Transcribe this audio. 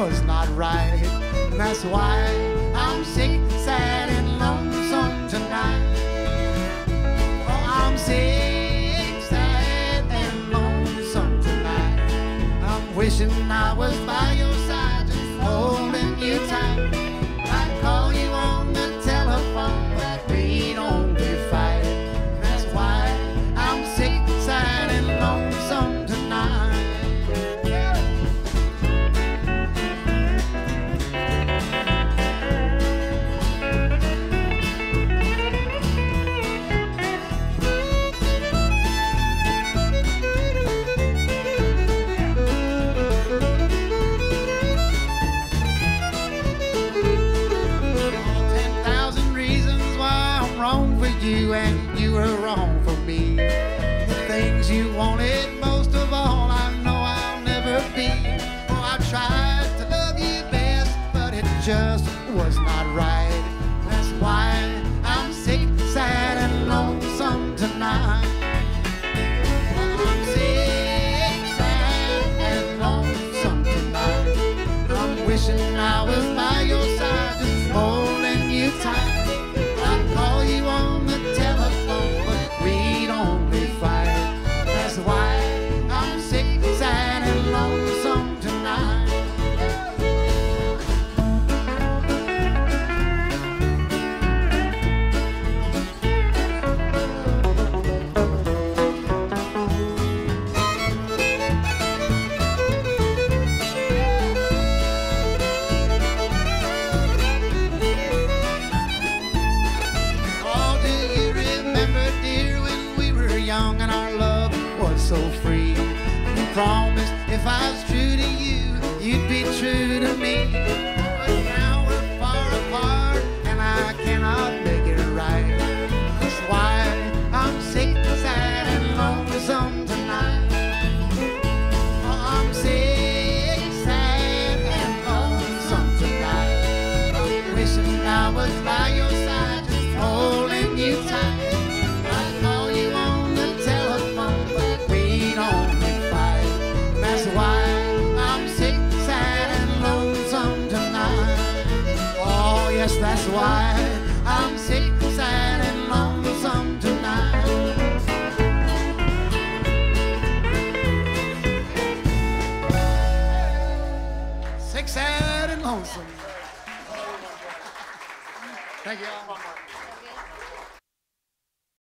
was not right. And that's why I'm sick, sad, and lonesome tonight. Oh, I'm sick, sad, and lonesome tonight. I'm wishing I was by your side, just holding you tight. I'd call you on and you were wrong for me. The things you wanted most of all, I know I'll never be. Oh, I tried to love you best, but it just was not right. Young and our love was so free? You promised if I was true to you, you'd be true to me. Yes, that's why I'm sick, sad, and lonesome tonight. Sick, sad, and lonesome. Thank you.